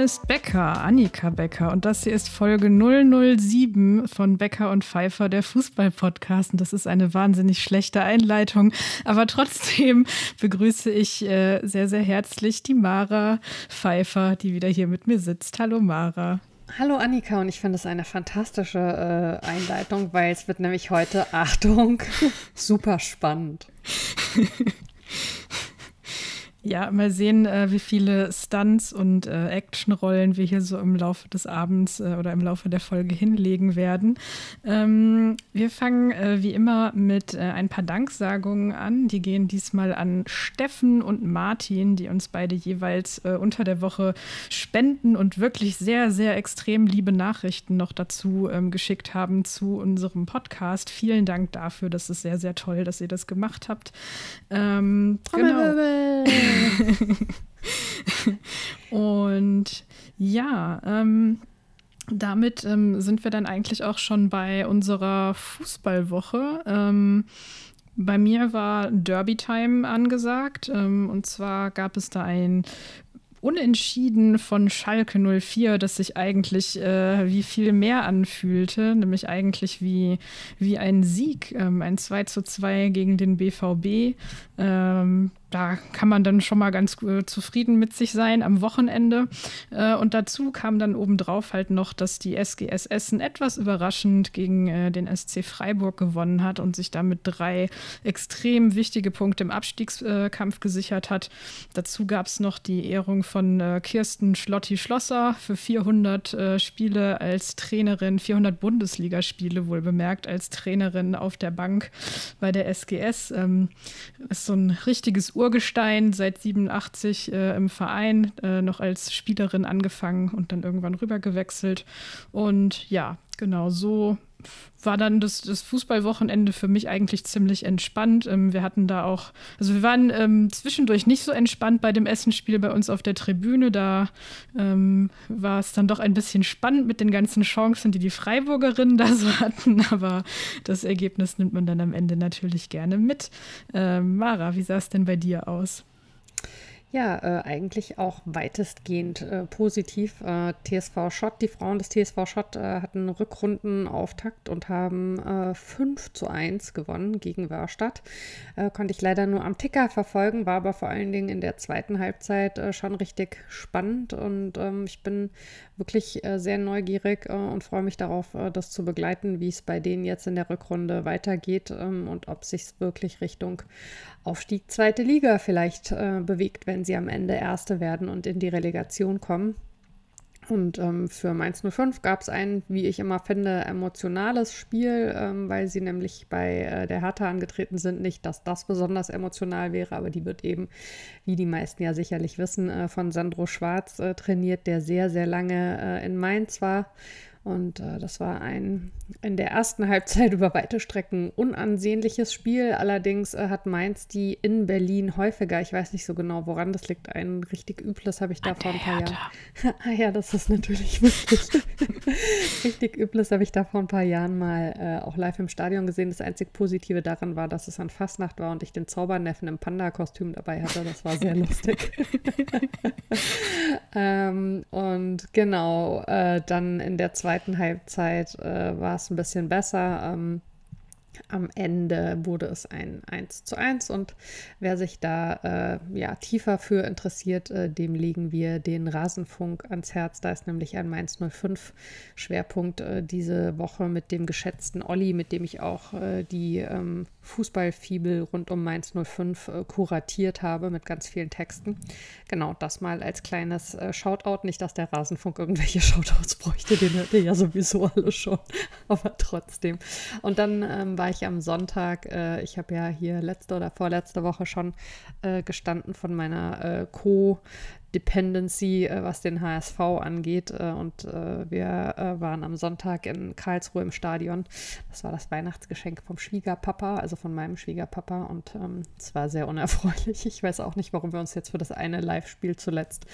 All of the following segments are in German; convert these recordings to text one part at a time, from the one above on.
Name ist Becker, Annika Becker, und das hier ist Folge 007 von Becker und Pfeiffer, der Fußball-Podcast. Und das ist eine wahnsinnig schlechte Einleitung, aber trotzdem begrüße ich äh, sehr, sehr herzlich die Mara Pfeiffer, die wieder hier mit mir sitzt. Hallo Mara. Hallo Annika und ich finde es eine fantastische äh, Einleitung, weil es wird nämlich heute, Achtung, super spannend. Ja, mal sehen, äh, wie viele Stunts und äh, Actionrollen wir hier so im Laufe des Abends äh, oder im Laufe der Folge hinlegen werden. Ähm, wir fangen äh, wie immer mit äh, ein paar Danksagungen an. Die gehen diesmal an Steffen und Martin, die uns beide jeweils äh, unter der Woche spenden und wirklich sehr, sehr extrem liebe Nachrichten noch dazu ähm, geschickt haben zu unserem Podcast. Vielen Dank dafür. Das ist sehr, sehr toll, dass ihr das gemacht habt. Ähm, genau. und ja, ähm, damit ähm, sind wir dann eigentlich auch schon bei unserer Fußballwoche. Ähm, bei mir war Derby Time angesagt. Ähm, und zwar gab es da ein Unentschieden von Schalke 04, das sich eigentlich äh, wie viel mehr anfühlte, nämlich eigentlich wie, wie ein Sieg, ähm, ein 2 zu 2 gegen den BVB. Ähm, da kann man dann schon mal ganz äh, zufrieden mit sich sein am Wochenende. Äh, und dazu kam dann obendrauf halt noch, dass die SGS Essen etwas überraschend gegen äh, den SC Freiburg gewonnen hat und sich damit drei extrem wichtige Punkte im Abstiegskampf gesichert hat. Dazu gab es noch die Ehrung von äh, Kirsten Schlotti-Schlosser für 400 äh, Spiele als Trainerin, 400 Bundesligaspiele wohl bemerkt als Trainerin auf der Bank bei der SGS. Ähm, ist so ein richtiges Urgestein, seit 87 äh, im Verein, äh, noch als Spielerin angefangen und dann irgendwann rüber gewechselt. Und ja, genau so war dann das, das Fußballwochenende für mich eigentlich ziemlich entspannt. Ähm, wir hatten da auch, also wir waren ähm, zwischendurch nicht so entspannt bei dem Essenspiel bei uns auf der Tribüne. Da ähm, war es dann doch ein bisschen spannend mit den ganzen Chancen, die die Freiburgerinnen da so hatten. Aber das Ergebnis nimmt man dann am Ende natürlich gerne mit. Ähm, Mara, wie sah es denn bei dir aus? Ja, äh, eigentlich auch weitestgehend äh, positiv. Äh, TSV Schott, die Frauen des TSV Schott äh, hatten Rückrundenauftakt und haben äh, 5 zu 1 gewonnen gegen Wörstadt. Äh, konnte ich leider nur am Ticker verfolgen, war aber vor allen Dingen in der zweiten Halbzeit äh, schon richtig spannend und ähm, ich bin wirklich sehr neugierig und freue mich darauf, das zu begleiten, wie es bei denen jetzt in der Rückrunde weitergeht ähm, und ob sich wirklich Richtung Aufstieg zweite Liga vielleicht äh, bewegt, wenn sie am Ende Erste werden und in die Relegation kommen. Und ähm, für Mainz 05 gab es ein, wie ich immer finde, emotionales Spiel, ähm, weil sie nämlich bei äh, der Hertha angetreten sind. Nicht, dass das besonders emotional wäre, aber die wird eben, wie die meisten ja sicherlich wissen, äh, von Sandro Schwarz äh, trainiert, der sehr, sehr lange äh, in Mainz war und äh, das war ein in der ersten Halbzeit über weite Strecken unansehnliches Spiel. Allerdings äh, hat Mainz die in Berlin häufiger, ich weiß nicht so genau, woran das liegt, ein richtig übles habe ich da An vor ein paar Jahren. ah ja, das ist natürlich wirklich richtig übles habe ich da vor ein paar Jahren mal äh, auch live im Stadion gesehen. Das einzig Positive daran war, dass es an Fastnacht war und ich den Zauberneffen im Panda-Kostüm dabei hatte. Das war sehr lustig. ähm, und genau, äh, dann in der zweiten zweiten Halbzeit äh, war es ein bisschen besser. Ähm, am Ende wurde es ein 1 zu 1 und wer sich da äh, ja, tiefer für interessiert, äh, dem legen wir den Rasenfunk ans Herz. Da ist nämlich ein Mainz 05 Schwerpunkt äh, diese Woche mit dem geschätzten Olli, mit dem ich auch äh, die ähm, Fußballfibel rund um Mainz 05 äh, kuratiert habe mit ganz vielen Texten. Genau, das mal als kleines äh, Shoutout. Nicht, dass der Rasenfunk irgendwelche Shoutouts bräuchte, den hätte ja sowieso alle schon, aber trotzdem. Und dann ähm, war ich am Sonntag, äh, ich habe ja hier letzte oder vorletzte Woche schon äh, gestanden von meiner äh, Co- Dependency, äh, was den HSV angeht. Äh, und äh, wir waren am Sonntag in Karlsruhe im Stadion. Das war das Weihnachtsgeschenk vom Schwiegerpapa, also von meinem Schwiegerpapa. Und ähm, es war sehr unerfreulich. Ich weiß auch nicht, warum wir uns jetzt für das eine Live-Spiel zuletzt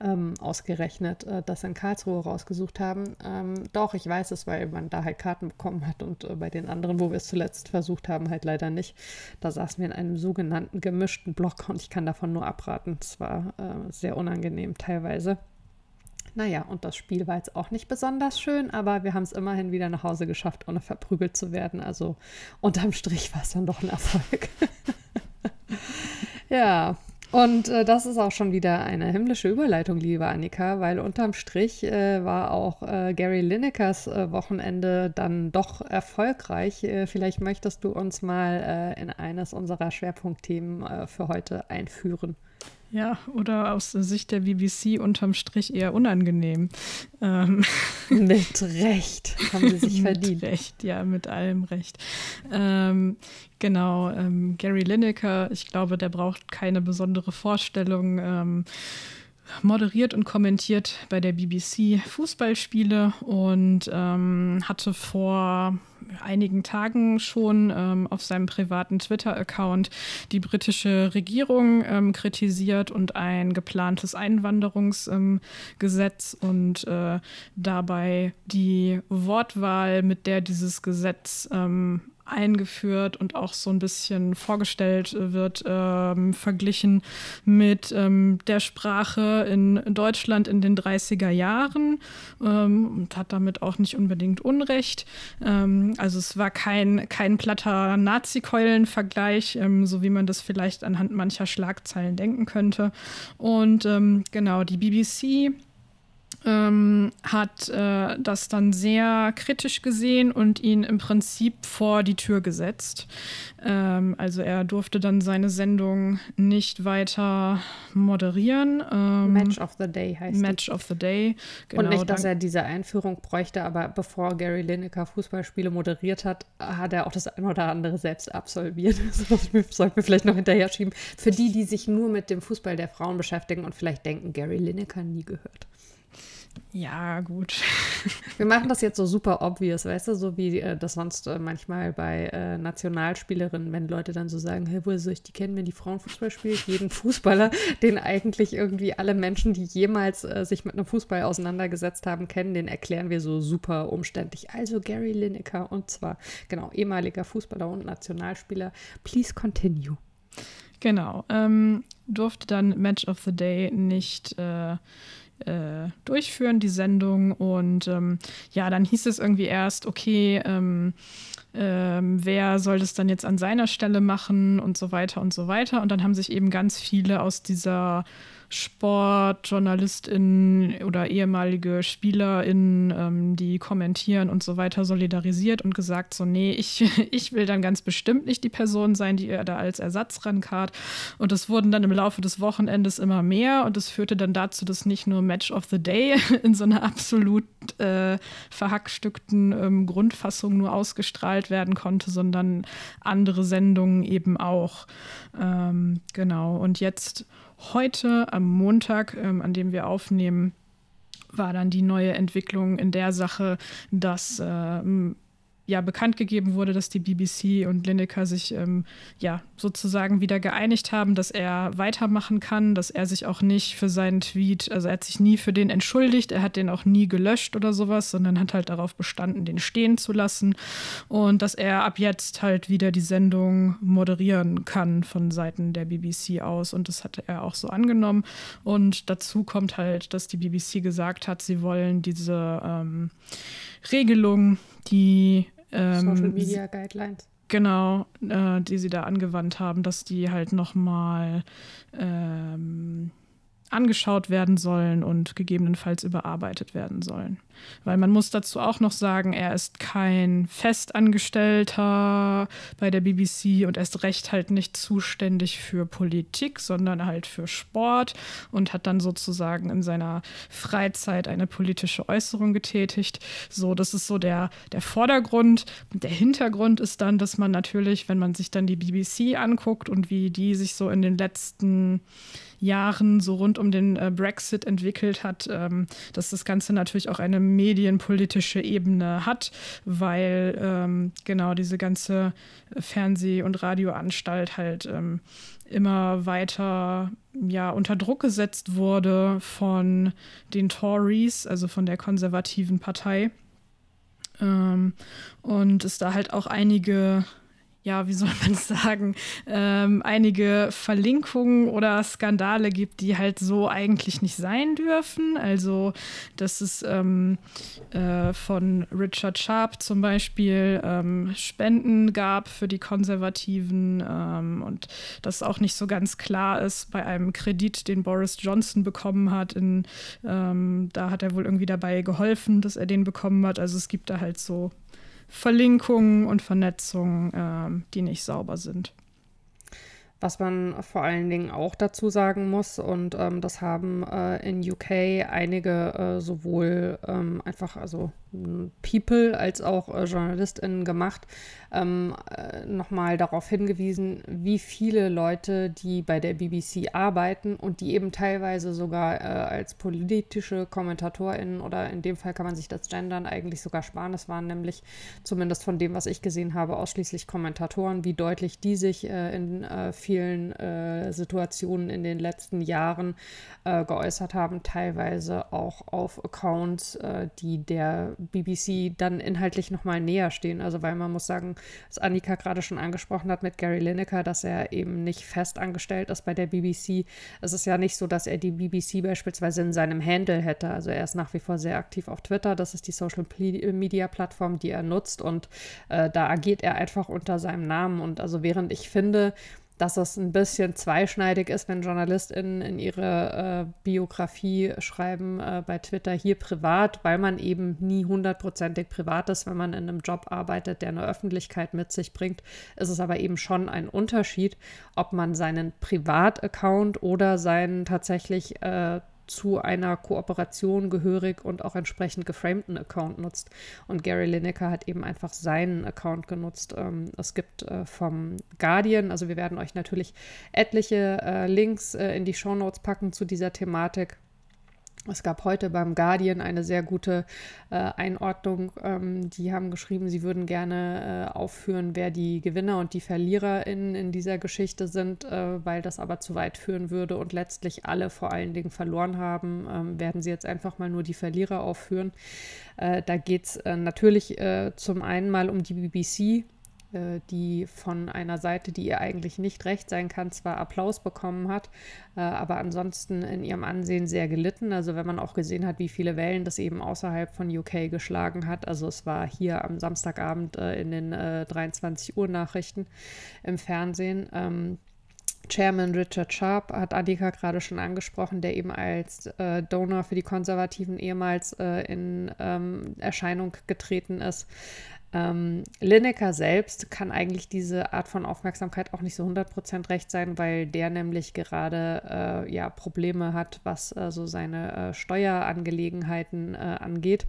ähm, ausgerechnet das in Karlsruhe rausgesucht haben. Ähm, doch, ich weiß es, weil man da halt Karten bekommen hat und bei den anderen, wo wir es zuletzt versucht haben, halt leider nicht. Da saßen wir in einem sogenannten gemischten Block und ich kann davon nur abraten. Es war sehr unangenehm teilweise. Naja, und das Spiel war jetzt auch nicht besonders schön, aber wir haben es immerhin wieder nach Hause geschafft, ohne verprügelt zu werden. Also unterm Strich war es dann doch ein Erfolg. ja, und äh, das ist auch schon wieder eine himmlische Überleitung, liebe Annika, weil unterm Strich äh, war auch äh, Gary Linekers äh, Wochenende dann doch erfolgreich. Äh, vielleicht möchtest du uns mal äh, in eines unserer Schwerpunktthemen für heute einführen. Ja, oder aus Sicht der BBC unterm Strich eher unangenehm. Ähm. Mit Recht haben sie sich verdient. Mit Recht, ja, mit allem Recht. Ähm, genau, ähm, Gary Lineker, ich glaube, der braucht keine besondere Vorstellung. Moderiert und kommentiert bei der BBC Fußballspiele und ähm, hatte vor einigen Tagen schon ähm, auf seinem privaten Twitter-Account die britische Regierung ähm, kritisiert und ein geplantes Einwanderungsgesetz ähm, und äh, dabei die Wortwahl, mit der dieses Gesetz ähm, eingeführt und auch so ein bisschen vorgestellt wird, ähm, verglichen mit ähm, der Sprache in Deutschland in den 30er Jahren ähm, und hat damit auch nicht unbedingt Unrecht. Ähm, also es war kein, kein platter Nazi-Keulen-Vergleich, ähm, so wie man das vielleicht anhand mancher Schlagzeilen denken könnte. Und ähm, genau, die BBC ähm, hat äh, das dann sehr kritisch gesehen und ihn im Prinzip vor die Tür gesetzt. Ähm, also er durfte dann seine Sendung nicht weiter moderieren. Ähm, Match of the Day heißt Match die. of the Day. Genau, und nicht, dass er diese Einführung bräuchte, aber bevor Gary Lineker Fußballspiele moderiert hat, hat er auch das ein oder andere selbst absolviert. Das sollten wir vielleicht noch hinterher schieben. Für die, die sich nur mit dem Fußball der Frauen beschäftigen und vielleicht denken, Gary Lineker nie gehört. Ja, gut. Wir machen das jetzt so super obvious, weißt du, so wie äh, das sonst äh, manchmal bei äh, Nationalspielerinnen, wenn Leute dann so sagen, hey, woher soll ich die kennen, wenn die Frauenfußball spielt? Jeden Fußballer, den eigentlich irgendwie alle Menschen, die jemals äh, sich mit einem Fußball auseinandergesetzt haben, kennen, den erklären wir so super umständlich. Also Gary Lineker und zwar, genau, ehemaliger Fußballer und Nationalspieler. Please continue. Genau. Ähm, durfte dann Match of the Day nicht äh, durchführen, die Sendung. Und ähm, ja, dann hieß es irgendwie erst, okay, ähm, ähm, wer soll das dann jetzt an seiner Stelle machen und so weiter und so weiter. Und dann haben sich eben ganz viele aus dieser SportjournalistInnen oder ehemalige SpielerInnen, ähm, die kommentieren und so weiter, solidarisiert und gesagt, so, nee, ich, ich will dann ganz bestimmt nicht die Person sein, die er da als Ersatz rankart. Und es wurden dann im Laufe des Wochenendes immer mehr und es führte dann dazu, dass nicht nur Match of the Day in so einer absolut äh, verhackstückten ähm, Grundfassung nur ausgestrahlt werden konnte, sondern andere Sendungen eben auch. Ähm, genau. Und jetzt heute am Montag, ähm, an dem wir aufnehmen, war dann die neue Entwicklung in der Sache, dass äh, ja bekannt gegeben wurde, dass die BBC und Lineker sich ähm, ja sozusagen wieder geeinigt haben, dass er weitermachen kann, dass er sich auch nicht für seinen Tweet, also er hat sich nie für den entschuldigt, er hat den auch nie gelöscht oder sowas, sondern hat halt darauf bestanden, den stehen zu lassen und dass er ab jetzt halt wieder die Sendung moderieren kann von Seiten der BBC aus und das hatte er auch so angenommen. Und dazu kommt halt, dass die BBC gesagt hat, sie wollen diese ähm, Regelung, die ähm, Social Media Guidelines. Genau, äh, die sie da angewandt haben, dass die halt nochmal ähm, angeschaut werden sollen und gegebenenfalls überarbeitet werden sollen. Weil man muss dazu auch noch sagen, er ist kein Festangestellter bei der BBC und erst recht halt nicht zuständig für Politik, sondern halt für Sport und hat dann sozusagen in seiner Freizeit eine politische Äußerung getätigt. So, das ist so der, der Vordergrund. Der Hintergrund ist dann, dass man natürlich, wenn man sich dann die BBC anguckt und wie die sich so in den letzten Jahren so rund um den äh, Brexit entwickelt hat, ähm, dass das Ganze natürlich auch eine medienpolitische Ebene hat, weil ähm, genau diese ganze Fernseh- und Radioanstalt halt ähm, immer weiter ja, unter Druck gesetzt wurde von den Tories, also von der konservativen Partei. Ähm, und es da halt auch einige ja, wie soll man sagen, ähm, einige Verlinkungen oder Skandale gibt, die halt so eigentlich nicht sein dürfen. Also, dass es ähm, äh, von Richard Sharp zum Beispiel ähm, Spenden gab für die Konservativen ähm, und dass auch nicht so ganz klar ist bei einem Kredit, den Boris Johnson bekommen hat. In, ähm, da hat er wohl irgendwie dabei geholfen, dass er den bekommen hat. Also, es gibt da halt so Verlinkungen und Vernetzungen, äh, die nicht sauber sind. Was man vor allen Dingen auch dazu sagen muss, und ähm, das haben äh, in UK einige äh, sowohl ähm, einfach, also People als auch äh, JournalistInnen gemacht, ähm, äh, nochmal darauf hingewiesen, wie viele Leute, die bei der BBC arbeiten und die eben teilweise sogar äh, als politische KommentatorInnen oder in dem Fall kann man sich das Gendern eigentlich sogar sparen. Das waren nämlich zumindest von dem, was ich gesehen habe, ausschließlich Kommentatoren, wie deutlich die sich äh, in äh, vielen äh, Situationen in den letzten Jahren äh, geäußert haben, teilweise auch auf Accounts, die der BBC dann inhaltlich nochmal näher stehen. Also weil man muss sagen, was Annika gerade schon angesprochen hat mit Gary Lineker, dass er eben nicht fest angestellt ist bei der BBC. Es ist ja nicht so, dass er die BBC beispielsweise in seinem Handle hätte. Also er ist nach wie vor sehr aktiv auf Twitter. Das ist die Social Media Plattform, die er nutzt und äh, da agiert er einfach unter seinem Namen. Und also während ich finde, dass es ein bisschen zweischneidig ist, wenn JournalistInnen in ihre äh, Biografie schreiben äh, bei Twitter hier privat, weil man eben nie hundertprozentig privat ist, wenn man in einem Job arbeitet, der eine Öffentlichkeit mit sich bringt. Ist es aber eben schon ein Unterschied, ob man seinen Privataccount oder seinen tatsächlich äh, zu einer Kooperation gehörig und auch entsprechend geframten Account nutzt. Und Gary Lineker hat eben einfach seinen Account genutzt. Ähm, es gibt äh, vom Guardian, also wir werden euch natürlich etliche äh, Links äh, in die Show Notes packen zu dieser Thematik. Es gab heute beim Guardian eine sehr gute äh, Einordnung. Ähm, die haben geschrieben, sie würden gerne äh, aufführen, wer die Gewinner und die Verlierer in, dieser Geschichte sind, äh, weil das aber zu weit führen würde und letztlich alle vor allen Dingen verloren haben. Ähm, werden sie jetzt einfach mal nur die Verlierer aufführen. Äh, da geht es äh, natürlich äh, zum einen mal um die BBC die von einer Seite, die ihr eigentlich nicht recht sein kann, zwar Applaus bekommen hat, äh, aber ansonsten in ihrem Ansehen sehr gelitten. Also wenn man auch gesehen hat, wie viele Wellen das eben außerhalb von UK geschlagen hat. Also es war hier am Samstagabend äh, in den 23 Uhr Nachrichten im Fernsehen. Ähm, Chairman Richard Sharp hat Adika gerade schon angesprochen, der eben als äh, Donor für die Konservativen ehemals äh, in ähm, Erscheinung getreten ist. Ähm, Lineker selbst kann eigentlich diese Art von Aufmerksamkeit auch nicht so 100% recht sein, weil der nämlich gerade äh, ja, Probleme hat, was äh, so seine äh, Steuerangelegenheiten äh, angeht.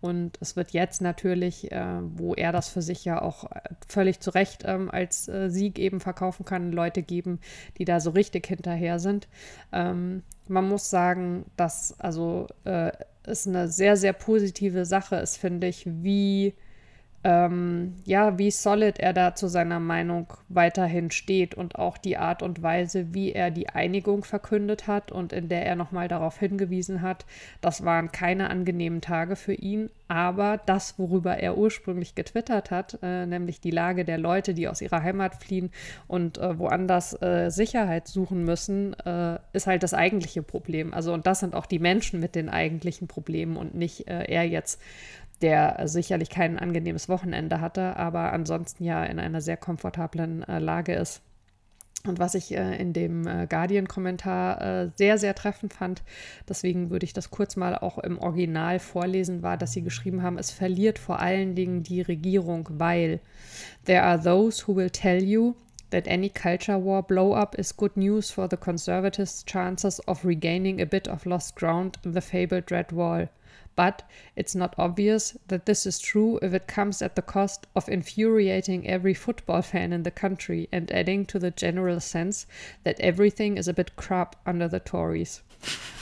Und es wird jetzt natürlich, äh, wo er das für sich ja auch äh, völlig zu Recht ähm, als Sieg eben verkaufen kann, Leute geben, die da so richtig hinterher sind. Ähm, man muss sagen, dass also es eine sehr, sehr positive Sache ist, finde ich, wie ähm, ja, wie solid er da zu seiner Meinung weiterhin steht und auch die Art und Weise, wie er die Einigung verkündet hat und in der er nochmal darauf hingewiesen hat, das waren keine angenehmen Tage für ihn, aber das, worüber er ursprünglich getwittert hat, äh, nämlich die Lage der Leute, die aus ihrer Heimat fliehen und äh, woanders äh, Sicherheit suchen müssen, äh, ist halt das eigentliche Problem. Also und das sind auch die Menschen mit den eigentlichen Problemen und nicht äh, er jetzt der sicherlich kein angenehmes Wochenende hatte, aber ansonsten ja in einer sehr komfortablen äh, Lage ist. Und was ich äh, in dem äh, Guardian-Kommentar äh, sehr, sehr treffend fand, deswegen würde ich das kurz mal auch im Original vorlesen, war, dass sie geschrieben haben, es verliert vor allen Dingen die Regierung, weil there are those who will tell you that any culture war blow-up is good news for the conservatives' chances of regaining a bit of lost ground in the fabled Red Wall. But it's not obvious that this is true if it comes at the cost of infuriating every football fan in the country and adding to the general sense that everything is a bit crap under the Tories.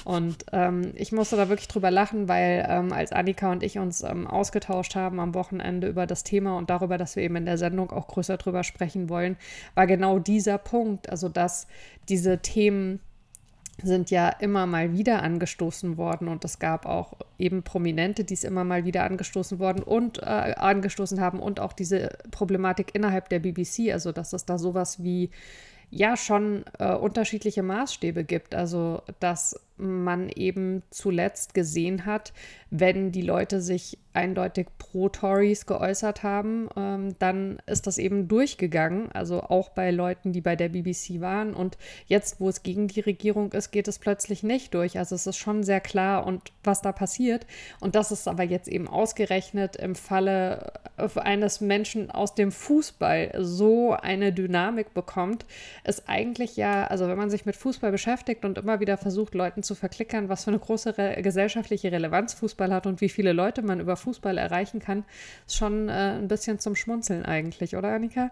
Und ähm, ich musste da wirklich drüber lachen, weil ähm, als Annika und ich uns ähm, ausgetauscht haben am Wochenende über das Thema und darüber, dass wir eben in der Sendung auch größer drüber sprechen wollen, war genau dieser Punkt, also dass diese Themen sind ja immer mal wieder angestoßen worden und es gab auch eben Prominente, die es immer mal wieder angestoßen worden und äh, angestoßen haben und auch diese Problematik innerhalb der BBC, also dass es da sowas wie ja schon äh, unterschiedliche Maßstäbe gibt. Also, dass man eben zuletzt gesehen hat, wenn die Leute sich eindeutig pro Tories geäußert haben, ähm, dann ist das eben durchgegangen. Also auch bei Leuten, die bei der BBC waren. Und jetzt, wo es gegen die Regierung ist, geht es plötzlich nicht durch. Also es ist schon sehr klar und was da passiert. Und das ist aber jetzt eben ausgerechnet im Falle eines Menschen aus dem Fußball so eine Dynamik bekommt, ist eigentlich ja, also wenn man sich mit Fußball beschäftigt und immer wieder versucht, Leuten zu verklickern, was für eine große re gesellschaftliche Relevanz Fußball hat und wie viele Leute man über Fußball erreichen kann, ist schon äh, ein bisschen zum Schmunzeln eigentlich, oder Annika?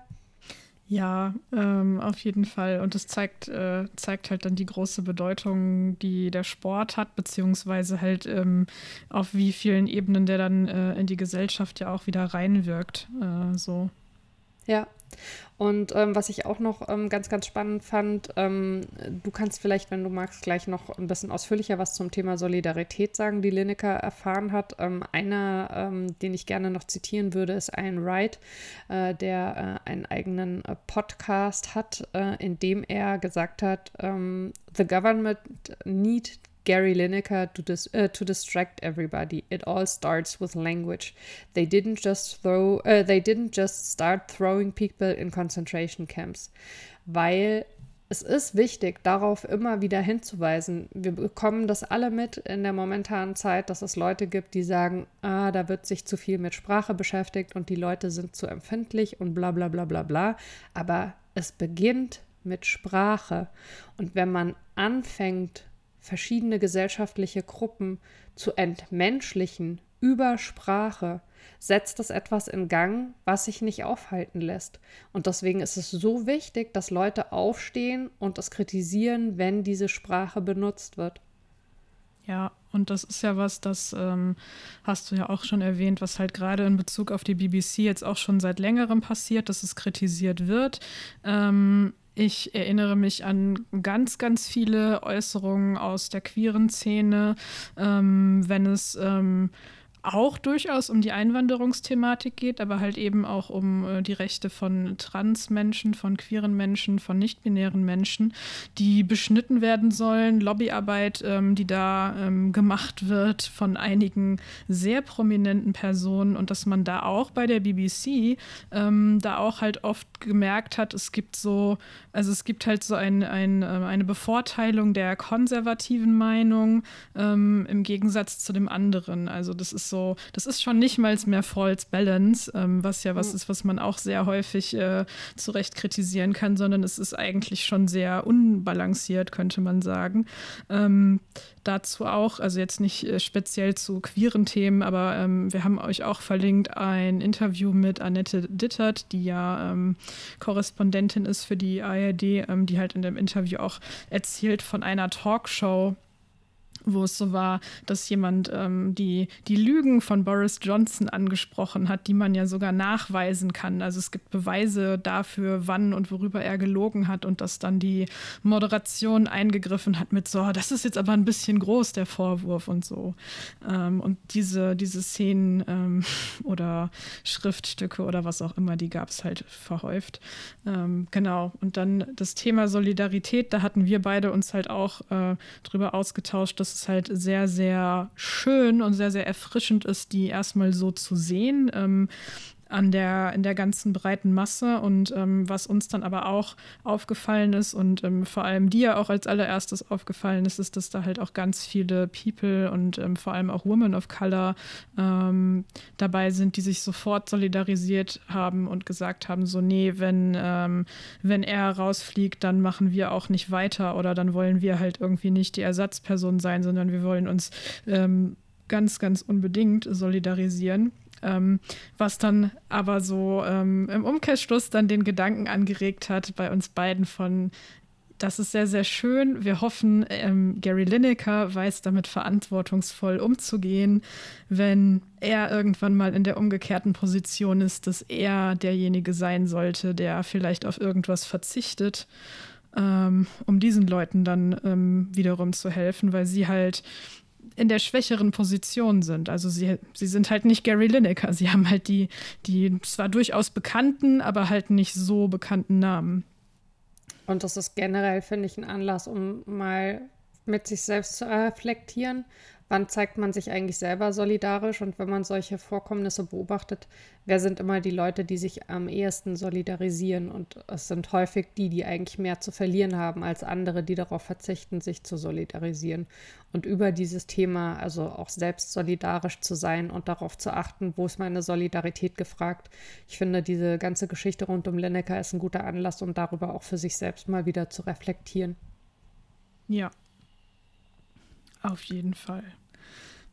Ja, ähm, auf jeden Fall. Und es zeigt, äh, zeigt halt dann die große Bedeutung, die der Sport hat, beziehungsweise halt ähm, auf wie vielen Ebenen der dann äh, in die Gesellschaft ja auch wieder reinwirkt. Äh, so. Ja. Und ähm, was ich auch noch ähm, ganz, ganz spannend fand, ähm, du kannst vielleicht, wenn du magst, gleich noch ein bisschen ausführlicher was zum Thema Solidarität sagen, die Lineker erfahren hat. Ähm, einer, ähm, den ich gerne noch zitieren würde, ist Ian Wright, äh, der äh, einen eigenen äh, Podcast hat, äh, in dem er gesagt hat, ähm, The government need Gary Lineker to, dis uh, to distract everybody. It all starts with language. They didn't just throw, uh, they didn't just start throwing people in concentration camps, weil es ist wichtig, darauf immer wieder hinzuweisen. Wir bekommen das alle mit in der momentanen Zeit, dass es Leute gibt, die sagen, ah, da wird sich zu viel mit Sprache beschäftigt und die Leute sind zu empfindlich und bla bla bla bla bla. Aber es beginnt mit Sprache. Und wenn man anfängt, verschiedene gesellschaftliche Gruppen zu entmenschlichen über Sprache, setzt es etwas in Gang, was sich nicht aufhalten lässt. Und deswegen ist es so wichtig, dass Leute aufstehen und es kritisieren, wenn diese Sprache benutzt wird. Ja, und das ist ja was, das ähm, hast du ja auch schon erwähnt, was halt gerade in Bezug auf die BBC jetzt auch schon seit längerem passiert, dass es kritisiert wird. Ähm, ich erinnere mich an ganz, ganz viele Äußerungen aus der queeren Szene, ähm, wenn es ähm, auch durchaus um die Einwanderungsthematik geht, aber halt eben auch um äh, die Rechte von Transmenschen, von queeren Menschen, von nicht-binären Menschen, die beschnitten werden sollen. Lobbyarbeit, ähm, die da ähm, gemacht wird von einigen sehr prominenten Personen und dass man da auch bei der BBC ähm, da auch halt oft gemerkt hat, es gibt so, also es gibt halt so ein, ein, äh, eine Bevorteilung der konservativen Meinung ähm, im Gegensatz zu dem anderen. Also das ist so, das ist schon nicht mal mehr False Balance, ähm, was ja was ist, was man auch sehr häufig äh, zu Recht kritisieren kann, sondern es ist eigentlich schon sehr unbalanciert, könnte man sagen. Ähm, dazu auch, also jetzt nicht äh, speziell zu queeren Themen, aber ähm, wir haben euch auch verlinkt ein Interview mit Annette Dittert, die ja ähm, Korrespondentin ist für die ARD, ähm, die halt in dem Interview auch erzählt von einer Talkshow, wo es so war, dass jemand ähm, die, die Lügen von Boris Johnson angesprochen hat, die man ja sogar nachweisen kann. Also es gibt Beweise dafür, wann und worüber er gelogen hat und dass dann die Moderation eingegriffen hat mit so, das ist jetzt aber ein bisschen groß, der Vorwurf und so. Ähm, und diese, diese Szenen ähm, oder Schriftstücke oder was auch immer, die gab es halt verhäuft. Ähm, genau. Und dann das Thema Solidarität, da hatten wir beide uns halt auch äh, drüber ausgetauscht, dass dass es halt sehr, sehr schön und sehr, sehr erfrischend ist, die erstmal so zu sehen. Ähm, an der, in der ganzen breiten Masse. Und ähm, was uns dann aber auch aufgefallen ist und ähm, vor allem dir auch als allererstes aufgefallen ist, ist, dass da halt auch ganz viele People und ähm, vor allem auch Women of Color ähm, dabei sind, die sich sofort solidarisiert haben und gesagt haben, so nee, wenn, ähm, wenn er rausfliegt, dann machen wir auch nicht weiter oder dann wollen wir halt irgendwie nicht die Ersatzperson sein, sondern wir wollen uns ähm, ganz, ganz unbedingt solidarisieren. Ähm, was dann aber so ähm, im Umkehrschluss dann den Gedanken angeregt hat bei uns beiden von, das ist sehr, sehr schön. Wir hoffen, ähm, Gary Lineker weiß damit verantwortungsvoll umzugehen, wenn er irgendwann mal in der umgekehrten Position ist, dass er derjenige sein sollte, der vielleicht auf irgendwas verzichtet, ähm, um diesen Leuten dann ähm, wiederum zu helfen, weil sie halt in der schwächeren Position sind. Also sie, sie sind halt nicht Gary Lineker. Sie haben halt die, die zwar durchaus bekannten, aber halt nicht so bekannten Namen. Und das ist generell, finde ich, ein Anlass, um mal mit sich selbst zu reflektieren, wann zeigt man sich eigentlich selber solidarisch und wenn man solche Vorkommnisse beobachtet, wer sind immer die Leute, die sich am ehesten solidarisieren und es sind häufig die, die eigentlich mehr zu verlieren haben als andere, die darauf verzichten, sich zu solidarisieren. Und über dieses Thema, also auch selbst solidarisch zu sein und darauf zu achten, wo ist meine Solidarität gefragt. Ich finde, diese ganze Geschichte rund um Lineker ist ein guter Anlass, um darüber auch für sich selbst mal wieder zu reflektieren. Ja, auf jeden Fall.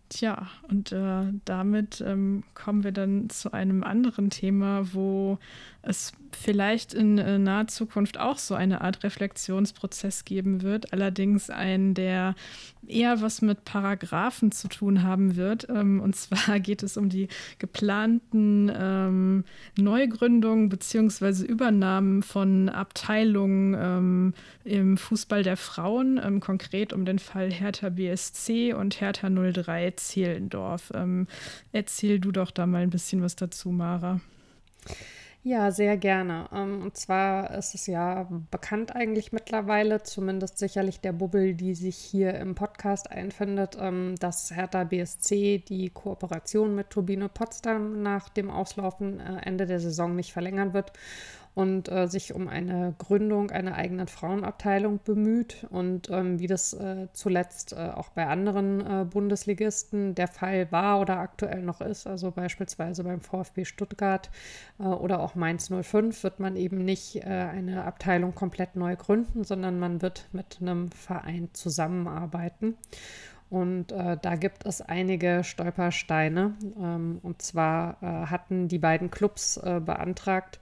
Tja, und äh, damit ähm, kommen wir dann zu einem anderen Thema, wo es vielleicht in äh, naher Zukunft auch so eine Art Reflexionsprozess geben wird, allerdings einen, der eher was mit Paragraphen zu tun haben wird. Ähm, und zwar geht es um die geplanten ähm, Neugründungen bzw. Übernahmen von Abteilungen ähm, im Fußball der Frauen, ähm, konkret um den Fall Hertha BSC und Hertha 03 Zehlendorf. Ähm, erzähl du doch da mal ein bisschen was dazu, Mara. Ja, sehr gerne. Ähm, und zwar ist es ja bekannt eigentlich mittlerweile, zumindest sicherlich der Bubbel, die sich hier im Podcast einfindet, ähm, dass Hertha BSC die Kooperation mit Turbine Potsdam nach dem Auslaufen äh, Ende der Saison nicht verlängern wird und äh, sich um eine Gründung einer eigenen Frauenabteilung bemüht. Und ähm, wie das äh, zuletzt äh, auch bei anderen äh, Bundesligisten der Fall war oder aktuell noch ist, also beispielsweise beim VfB Stuttgart äh, oder auch Mainz 05, wird man eben nicht äh, eine Abteilung komplett neu gründen, sondern man wird mit einem Verein zusammenarbeiten. Und äh, da gibt es einige Stolpersteine. Ähm, und zwar äh, hatten die beiden Clubs äh, beantragt,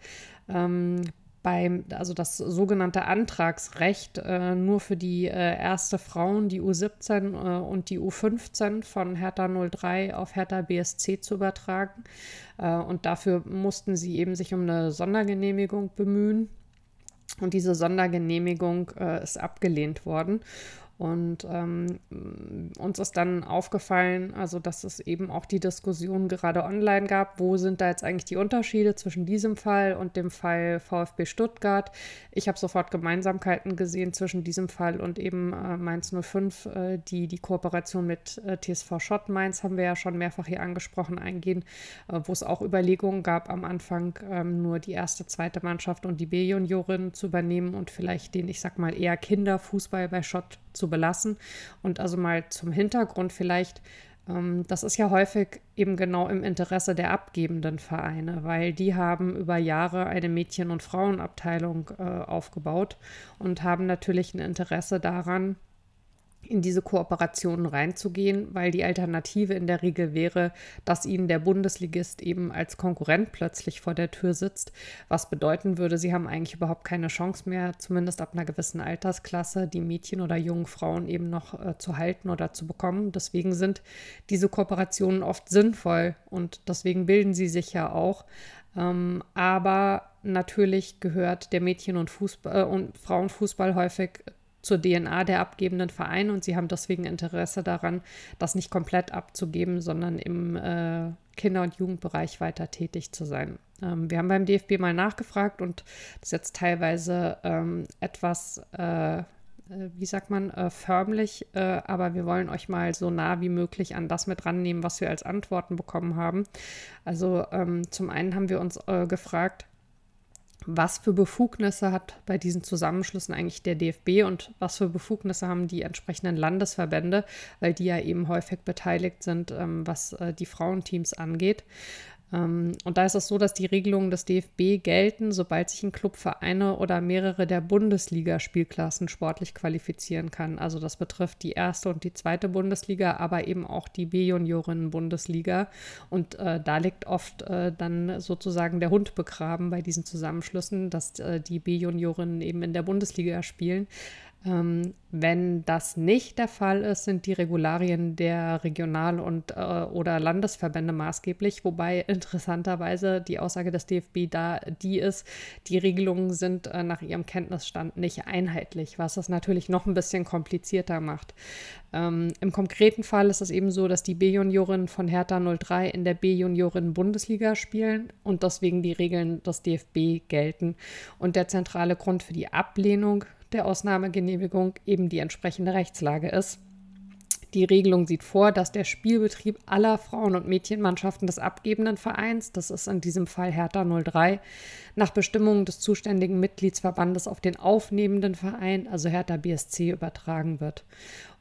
ähm, beim, also das sogenannte Antragsrecht äh, nur für die äh, erste Frauen, die U17 äh, und die U15 von Hertha 03 auf Hertha BSC zu übertragen. Äh, und dafür mussten sie eben sich um eine Sondergenehmigung bemühen. Und diese Sondergenehmigung äh, ist abgelehnt worden. Und ähm, uns ist dann aufgefallen, also dass es eben auch die Diskussion gerade online gab, wo sind da jetzt eigentlich die Unterschiede zwischen diesem Fall und dem Fall VfB Stuttgart. Ich habe sofort Gemeinsamkeiten gesehen zwischen diesem Fall und eben äh, Mainz 05, äh, die die Kooperation mit äh, TSV Schott Mainz, haben wir ja schon mehrfach hier angesprochen, eingehen, äh, wo es auch Überlegungen gab, am Anfang ähm, nur die erste, zweite Mannschaft und die B-Juniorin zu übernehmen und vielleicht den, ich sag mal, eher Kinderfußball bei Schott zu belassen. Und also mal zum Hintergrund vielleicht, ähm, das ist ja häufig eben genau im Interesse der abgebenden Vereine, weil die haben über Jahre eine Mädchen- und Frauenabteilung äh, aufgebaut und haben natürlich ein Interesse daran, in diese Kooperationen reinzugehen, weil die Alternative in der Regel wäre, dass ihnen der Bundesligist eben als Konkurrent plötzlich vor der Tür sitzt, was bedeuten würde, sie haben eigentlich überhaupt keine Chance mehr, zumindest ab einer gewissen Altersklasse, die Mädchen oder jungen Frauen eben noch äh, zu halten oder zu bekommen. Deswegen sind diese Kooperationen oft sinnvoll und deswegen bilden sie sich ja auch. Ähm, aber natürlich gehört der Mädchen- und, Fußball, äh, und Frauenfußball häufig zur DNA der abgebenden Vereine und sie haben deswegen Interesse daran, das nicht komplett abzugeben, sondern im äh, Kinder- und Jugendbereich weiter tätig zu sein. Ähm, wir haben beim DFB mal nachgefragt und das ist jetzt teilweise ähm, etwas, äh, äh, wie sagt man, äh, förmlich, äh, aber wir wollen euch mal so nah wie möglich an das mit rannehmen, was wir als Antworten bekommen haben. Also ähm, zum einen haben wir uns äh, gefragt, was für Befugnisse hat bei diesen Zusammenschlüssen eigentlich der DFB und was für Befugnisse haben die entsprechenden Landesverbände, weil die ja eben häufig beteiligt sind, ähm, was äh, die Frauenteams angeht. Ähm, und da ist es so, dass die Regelungen des DFB gelten, sobald sich ein Club für eine oder mehrere der Bundesliga-Spielklassen sportlich qualifizieren kann. Also das betrifft die erste und die zweite Bundesliga, aber eben auch die B-Junioren-Bundesliga. Und äh, da liegt oft äh, dann sozusagen der Hund begraben bei diesen Zusammenschlüssen, dass äh, die B-Juniorinnen eben in der Bundesliga spielen. Ähm, wenn das nicht der Fall ist, sind die Regularien der Regional- und äh, oder Landesverbände maßgeblich, wobei interessanterweise die Aussage des DFB da die ist, die Regelungen sind äh, nach ihrem Kenntnisstand nicht einheitlich, was es natürlich noch ein bisschen komplizierter macht. Ähm, Im konkreten Fall ist es eben so, dass die B-Juniorinnen von Hertha 03 in der B-Juniorinnen-Bundesliga spielen und deswegen die Regeln des DFB gelten. Und der zentrale Grund für die Ablehnung der Ausnahmegenehmigung eben die entsprechende Rechtslage ist. Die Regelung sieht vor, dass der Spielbetrieb aller Frauen- und Mädchenmannschaften des abgebenden Vereins, das ist in diesem Fall Hertha 03, nach Bestimmungen des zuständigen Mitgliedsverbandes auf den aufnehmenden Verein, also Hertha BSC, übertragen wird.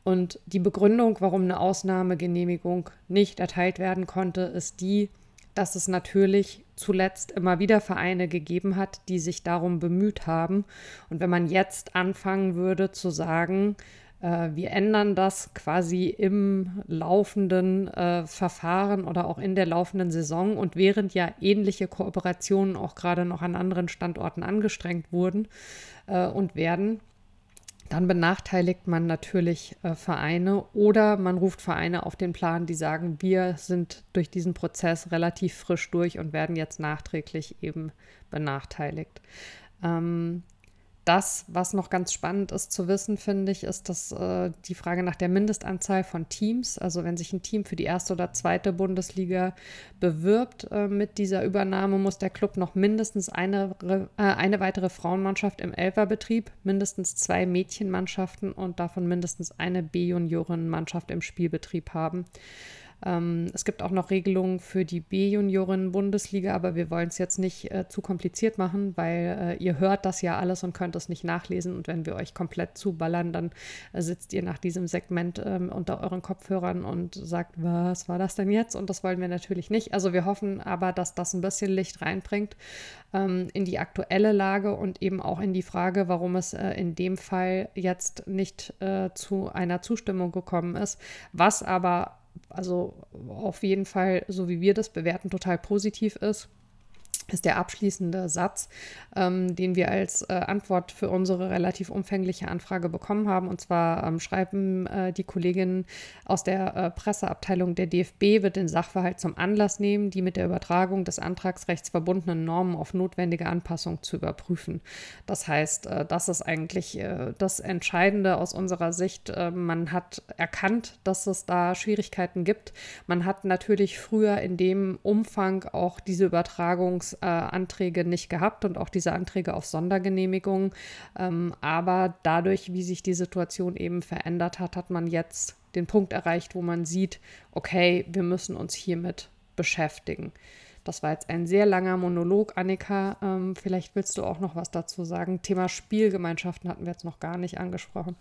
Und die Begründung, warum eine Ausnahmegenehmigung nicht erteilt werden konnte, ist die, dass es natürlich zuletzt immer wieder Vereine gegeben hat, die sich darum bemüht haben. Und wenn man jetzt anfangen würde zu sagen, äh, wir ändern das quasi im laufenden äh, Verfahren oder auch in der laufenden Saison und während ja ähnliche Kooperationen auch gerade noch an anderen Standorten angestrengt wurden äh, und werden, dann benachteiligt man natürlich äh, Vereine oder man ruft Vereine auf den Plan, die sagen, wir sind durch diesen Prozess relativ frisch durch und werden jetzt nachträglich eben benachteiligt. Ähm, das, was noch ganz spannend ist zu wissen, finde ich, ist, dass äh, die Frage nach der Mindestanzahl von Teams, also wenn sich ein Team für die erste oder zweite Bundesliga bewirbt äh, mit dieser Übernahme, muss der Club noch mindestens eine, äh, eine weitere Frauenmannschaft im Elferbetrieb, mindestens zwei Mädchenmannschaften und davon mindestens eine B-Juniorenmannschaft im Spielbetrieb haben. Ähm, es gibt auch noch Regelungen für die B-Junioren-Bundesliga, aber wir wollen es jetzt nicht äh, zu kompliziert machen, weil äh, ihr hört das ja alles und könnt es nicht nachlesen. Und wenn wir euch komplett zuballern, dann äh, sitzt ihr nach diesem Segment ähm, unter euren Kopfhörern und sagt, was war das denn jetzt? Und das wollen wir natürlich nicht. Also wir hoffen aber, dass das ein bisschen Licht reinbringt ähm, in die aktuelle Lage und eben auch in die Frage, warum es äh, in dem Fall jetzt nicht äh, zu einer Zustimmung gekommen ist, was aber also auf jeden Fall, so wie wir das bewerten, total positiv ist ist der abschließende Satz, ähm, den wir als äh, Antwort für unsere relativ umfängliche Anfrage bekommen haben. Und zwar ähm, schreiben äh, die Kolleginnen aus der äh, Presseabteilung der DFB, wird den Sachverhalt zum Anlass nehmen, die mit der Übertragung des Antragsrechts verbundenen Normen auf notwendige Anpassung zu überprüfen. Das heißt, äh, das ist eigentlich äh, das Entscheidende aus unserer Sicht. Äh, man hat erkannt, dass es da Schwierigkeiten gibt. Man hat natürlich früher in dem Umfang auch diese Übertragungs Anträge nicht gehabt und auch diese Anträge auf Sondergenehmigung. Ähm, aber dadurch, wie sich die Situation eben verändert hat, hat man jetzt den Punkt erreicht, wo man sieht, okay, wir müssen uns hiermit beschäftigen. Das war jetzt ein sehr langer Monolog, Annika. Ähm, vielleicht willst du auch noch was dazu sagen. Thema Spielgemeinschaften hatten wir jetzt noch gar nicht angesprochen.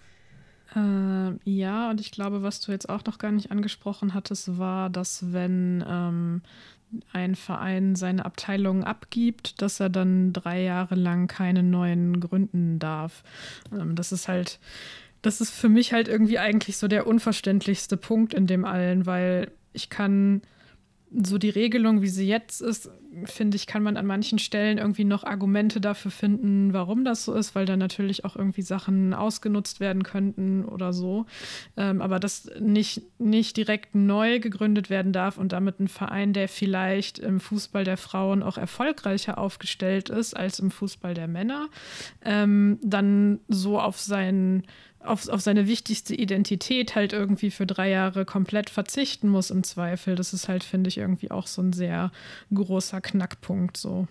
Äh, ja, und ich glaube, was du jetzt auch noch gar nicht angesprochen hattest, war, dass wenn ähm, ein Verein seine Abteilung abgibt, dass er dann drei Jahre lang keine neuen gründen darf. Ähm, das ist halt, das ist für mich halt irgendwie eigentlich so der unverständlichste Punkt in dem allen, weil ich kann so die Regelung, wie sie jetzt ist, finde ich, kann man an manchen Stellen irgendwie noch Argumente dafür finden, warum das so ist, weil da natürlich auch irgendwie Sachen ausgenutzt werden könnten oder so. Ähm, aber dass nicht, nicht direkt neu gegründet werden darf und damit ein Verein, der vielleicht im Fußball der Frauen auch erfolgreicher aufgestellt ist als im Fußball der Männer, ähm, dann so auf seinen auf, auf seine wichtigste Identität halt irgendwie für drei Jahre komplett verzichten muss im Zweifel. Das ist halt, finde ich, irgendwie auch so ein sehr großer Knackpunkt so.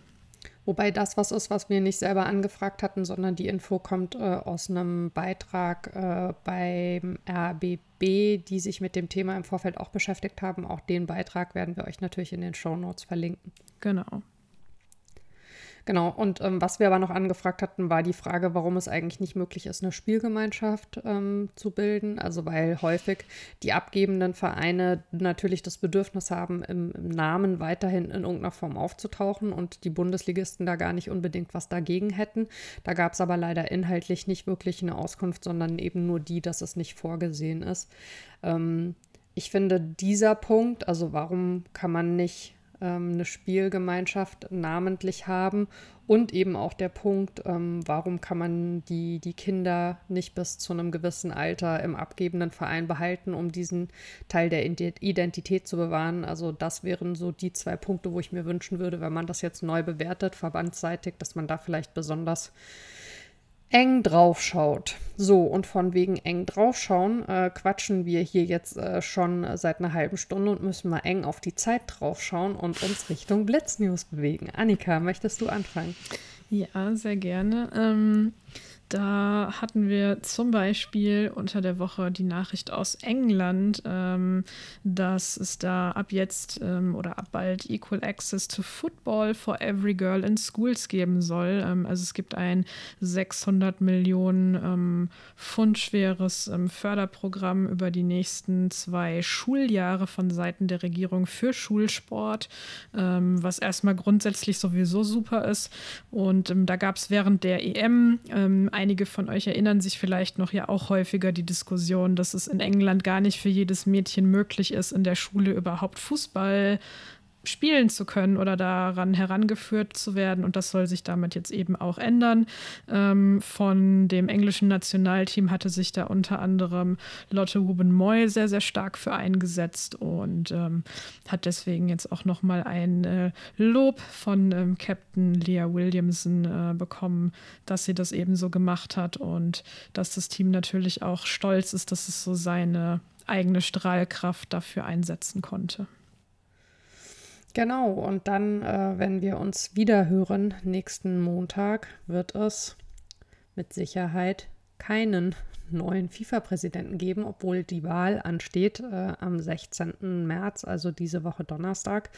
Wobei das was ist, was wir nicht selber angefragt hatten, sondern die Info kommt äh, aus einem Beitrag äh, beim RBB, die sich mit dem Thema im Vorfeld auch beschäftigt haben. Auch den Beitrag werden wir euch natürlich in den Show Notes verlinken. Genau. Genau, und ähm, was wir aber noch angefragt hatten, war die Frage, warum es eigentlich nicht möglich ist, eine Spielgemeinschaft ähm, zu bilden. Also weil häufig die abgebenden Vereine natürlich das Bedürfnis haben, im, im, Namen weiterhin in irgendeiner Form aufzutauchen und die Bundesligisten da gar nicht unbedingt was dagegen hätten. Da gab es aber leider inhaltlich nicht wirklich eine Auskunft, sondern eben nur die, dass es nicht vorgesehen ist. Ähm, ich finde, dieser Punkt, also warum kann man nicht ähm, eine Spielgemeinschaft namentlich haben und eben auch der Punkt, ähm, warum kann man die, die Kinder nicht bis zu einem gewissen Alter im abgebenden Verein behalten, um diesen Teil der Identität zu bewahren. Also das wären so die zwei Punkte, wo ich mir wünschen würde, wenn man das jetzt neu bewertet, verbandsseitig, dass man da vielleicht besonders eng draufschaut. So, und von wegen eng draufschauen, äh, quatschen wir hier jetzt äh, schon seit einer halben Stunde und müssen mal eng auf die Zeit draufschauen und uns Richtung Blitznews bewegen. Annika, möchtest du anfangen? Ja, sehr gerne. Ähm, da hatten wir zum Beispiel unter der Woche die Nachricht aus England, ähm, dass es da ab jetzt ähm, oder ab bald Equal Access to Football for Every Girl in Schools geben soll. Ähm, also es gibt ein 600 Millionen ähm, Pfund schweres ähm, Förderprogramm über die nächsten zwei Schuljahre von Seiten der Regierung für Schulsport, ähm, was erstmal grundsätzlich sowieso super ist. Und da gab es während der EM ein einige von euch erinnern sich vielleicht noch ja auch häufiger die Diskussion, dass es in England gar nicht für jedes Mädchen möglich ist, in der Schule überhaupt Fußball spielen zu können oder daran herangeführt zu werden. Und das soll sich damit jetzt eben auch ändern. Ähm, von dem englischen Nationalteam hatte sich da unter anderem Lotte Ruben-Moy sehr, sehr stark für eingesetzt und ähm, hat deswegen jetzt auch nochmal ein äh, Lob von ähm, Captain Leah Williamson äh, bekommen, dass sie das eben so gemacht hat und dass das Team natürlich auch stolz ist, dass es so seine eigene Strahlkraft dafür einsetzen konnte. Genau, und dann, äh, wenn wir uns wieder hören, nächsten Montag, wird es mit Sicherheit keinen neuen FIFA-Präsidenten geben, obwohl die Wahl ansteht äh, am 16. März, also diese Woche Donnerstag.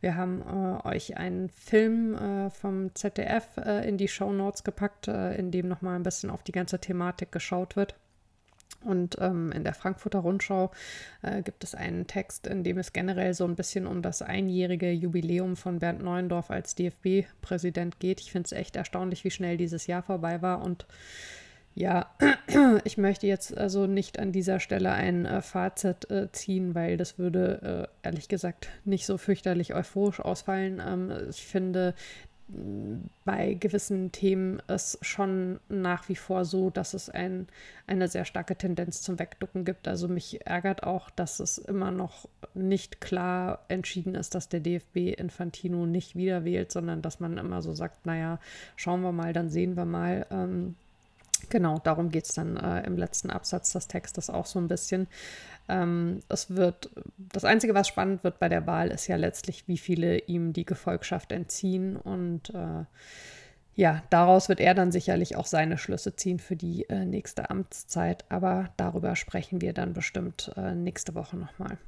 Wir haben äh, euch einen Film äh, vom ZDF äh, in die Show Notes gepackt, äh, in dem nochmal ein bisschen auf die ganze Thematik geschaut wird. Und ähm, in der Frankfurter Rundschau äh, gibt es einen Text, in dem es generell so ein bisschen um das einjährige Jubiläum von Bernd Neuendorf als DFB-Präsident geht. Ich finde es echt erstaunlich, wie schnell dieses Jahr vorbei war. Und ja, ich möchte jetzt also nicht an dieser Stelle ein äh, Fazit äh, ziehen, weil das würde äh, ehrlich gesagt nicht so fürchterlich euphorisch ausfallen. Ähm, ich finde, bei gewissen Themen ist schon nach wie vor so, dass es ein, eine sehr starke Tendenz zum Wegducken gibt. Also mich ärgert auch, dass es immer noch nicht klar entschieden ist, dass der DFB Infantino nicht wieder wählt, sondern dass man immer so sagt, naja, schauen wir mal, dann sehen wir mal. Ähm, genau, darum geht es dann äh, im letzten Absatz des Textes auch so ein bisschen. Ähm, es wird, das Einzige, was spannend wird bei der Wahl, ist ja letztlich, wie viele ihm die Gefolgschaft entziehen. Und äh, ja, daraus wird er dann sicherlich auch seine Schlüsse ziehen für die äh, nächste Amtszeit. Aber darüber sprechen wir dann bestimmt äh, nächste Woche nochmal.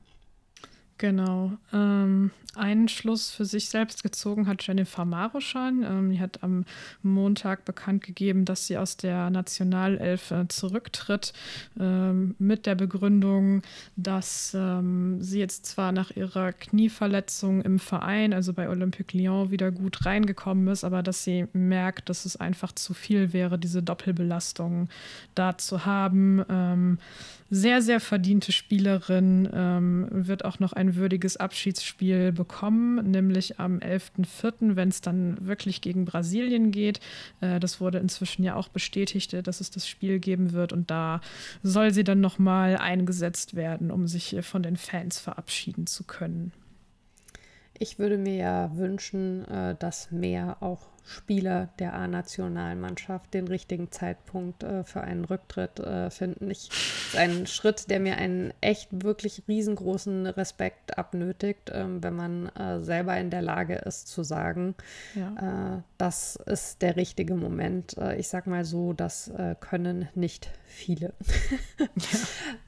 Genau. Ähm, einen Schluss für sich selbst gezogen hat Jennifer Maruschan. Ähm, die hat am Montag bekannt gegeben, dass sie aus der Nationalelf zurücktritt, ähm, mit der Begründung, dass ähm, sie jetzt zwar nach ihrer Knieverletzung im Verein, also bei Olympique Lyon, wieder gut reingekommen ist, aber dass sie merkt, dass es einfach zu viel wäre, diese Doppelbelastung da zu haben. Ähm, sehr, sehr verdiente Spielerin, ähm, wird auch noch ein würdiges Abschiedsspiel bekommen, nämlich am 11.04., wenn es dann wirklich gegen Brasilien geht. Äh, das wurde inzwischen ja auch bestätigt, äh, dass es das Spiel geben wird und da soll sie dann nochmal eingesetzt werden, um sich von den Fans verabschieden zu können. Ich würde mir ja wünschen, äh, dass mehr auch Spieler der A-Nationalmannschaft den richtigen Zeitpunkt äh, für einen Rücktritt äh, finden. Ich, ist ein Schritt, der mir einen echt wirklich riesengroßen Respekt abnötigt, ähm, wenn man äh, selber in der Lage ist zu sagen, ja. Äh, das ist der richtige Moment. Äh, ich sag mal so, das äh, können nicht viele. ja.